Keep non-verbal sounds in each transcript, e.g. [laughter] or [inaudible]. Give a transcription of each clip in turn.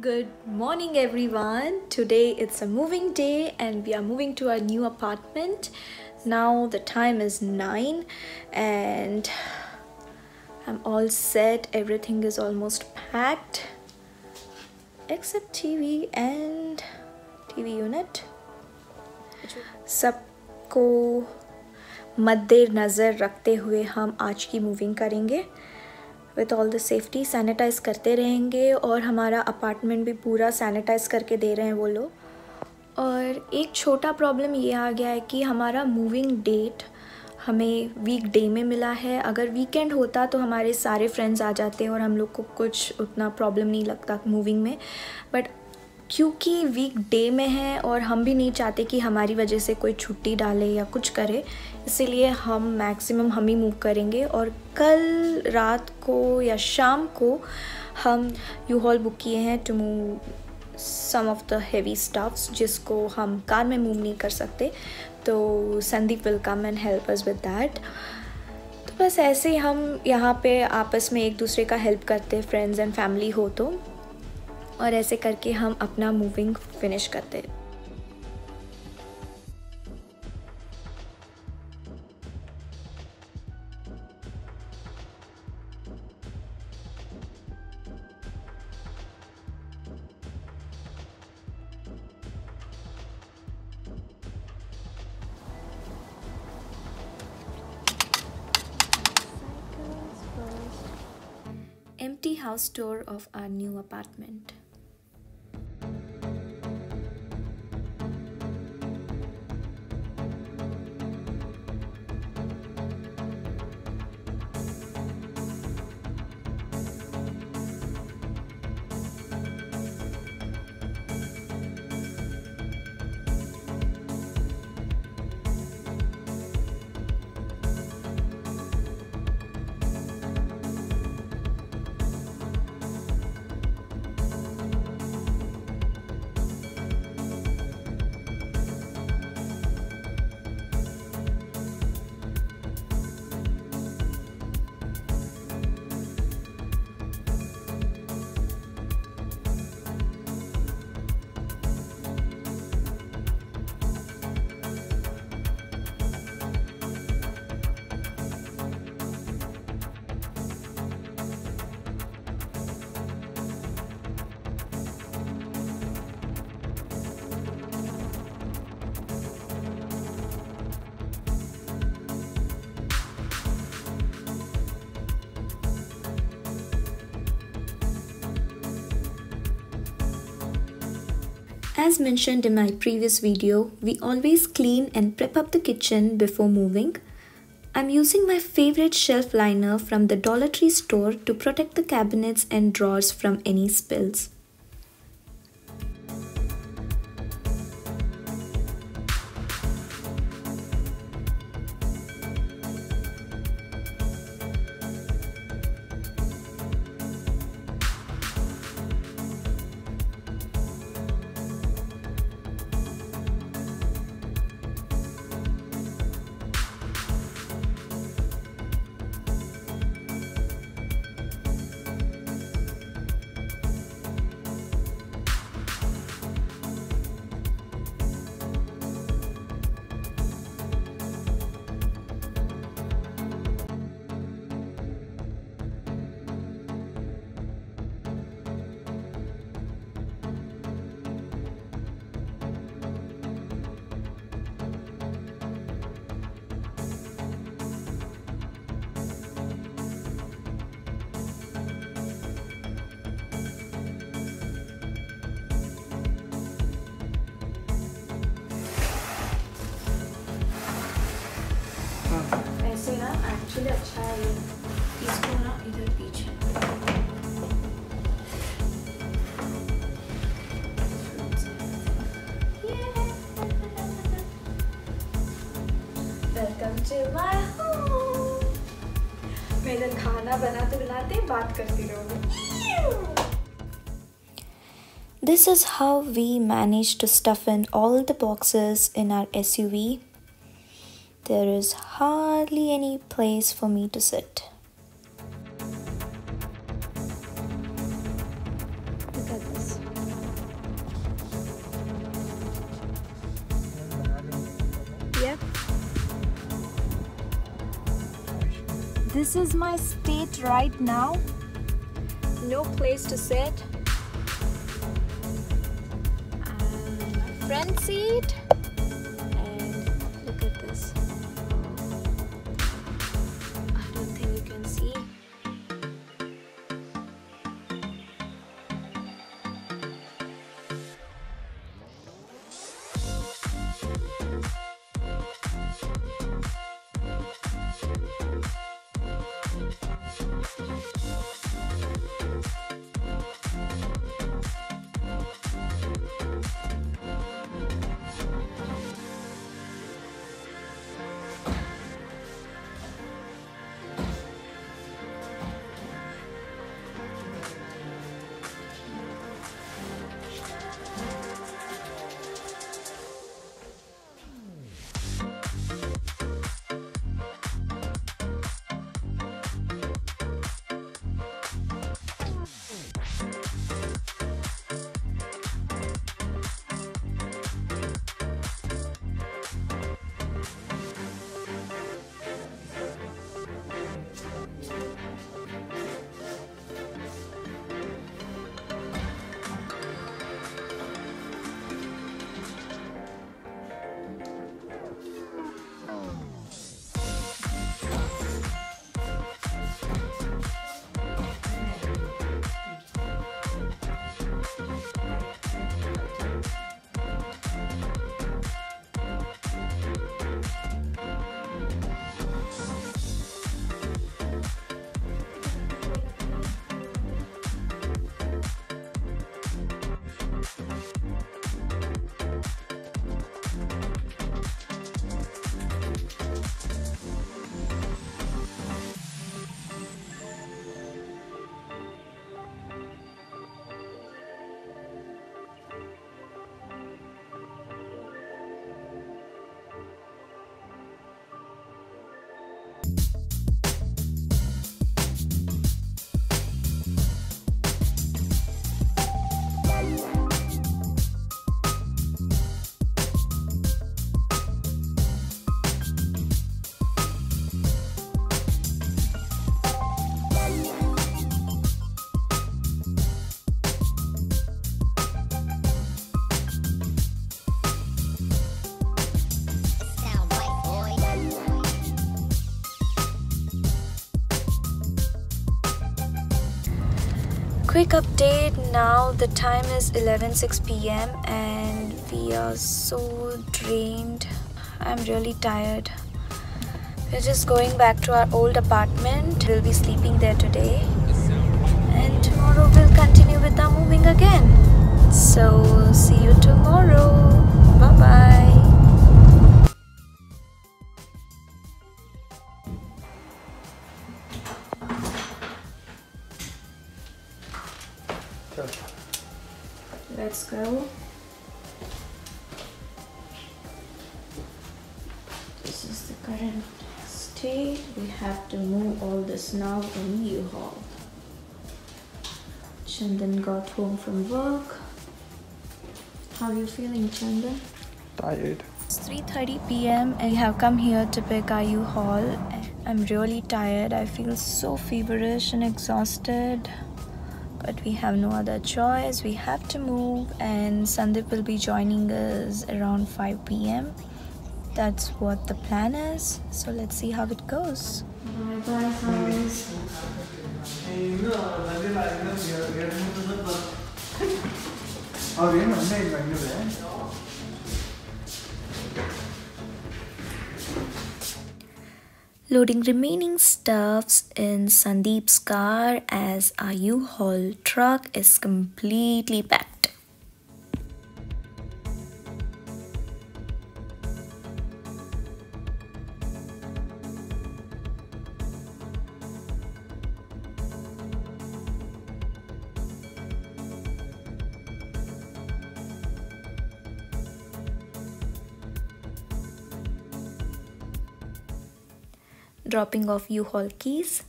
Good morning, everyone. Today it's a moving day, and we are moving to our new apartment. Now the time is 9, and I'm all set. Everything is almost packed except TV and TV unit. सबको मद्देनज़र रखते हुए हम आज की moving करेंगे with all the safety sanitize करते रहेंगे और हमारा अपार्टमेंट भी पूरा सैनिटाइज करके दे रहे हैं वो लोग। और एक छोटा प्रॉब्लम ये आ गया है कि हमारा मूविंग डेट हमें वीक डे में मिला है। अगर वीकेंड होता तो हमारे सारे फ्रेंड्स आ जाते और हम लोग को कुछ उतना प्रॉब्लम नहीं लगता मूविंग में। बट क्योंकि वीक डे में है और हम भी नहीं चाहते कि हमारी वजह से कोई छुट्टी डाले या कुछ करे, इसीलिए हम मैक्सिमम हम ही मूव करेंगे और कल रात को या शाम को हम यू हॉल बुक किए हैं to move some of the heavy stuffs जिसको हम कार में मूव नहीं कर सकते। तो Sandeep will come and help us with that तो बस ऐसे ही हम यहाँ पे आपस में एक दूसरे का हेल्प करते फ्रेंड्स एंड फैमिली हो तो। और ऐसे करके हम अपना मूविंग फिनिश करते हैं empty house tour of our new apartment As mentioned in my previous video, we always clean and prep up the kitchen before moving. I'm using my favorite shelf liner from the Dollar Tree store to protect the cabinets and drawers from any spills. Actually अच्छा है ये इसको ना इधर पीछे welcome to my home मैं इधर खाना बनाते बनाते बात करती रहूँगी This is how we managed to stuff in all the boxes in our SUV. there is hardly any place for me to sit. Look at this. Yep. This is my state right now. No place to sit. And front seat. And look at this. Quick update. Now the time is 11:06 p.m and we are so drained. I'm really tired. We're just going back to our old apartment. We'll be sleeping there today. And tomorrow we'll continue with our moving again. So see you tomorrow. Bye bye let's go this is the current state we have to move all this now in u-haul chandan got home from work how are you feeling chandan Tired. it's 3:30 p.m. and we have come here to pick our U-Haul. I'm really tired. I feel so feverish and exhausted But we have no other choice. We have to move and Sandeep will be joining us around 5 p.m. That's what the plan is. So let's see how it goes. Bye bye guys. ಅವ್ರೇನು ಒಂದೇ ಇಲ್ಲ ಹಂಗಿದೆ [laughs] Loading remaining stuffs in Sandeep's car as our U-Haul truck is completely packed. Dropping off U-Haul keys.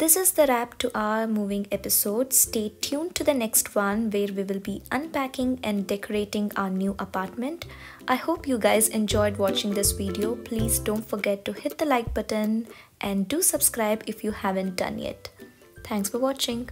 this is the wrap to our moving episode. Stay tuned to the next one where we will be unpacking and decorating our new apartment. I hope you guys enjoyed watching this video. Please don't forget to hit the like button and do subscribe if you haven't done yet. Thanks for watching.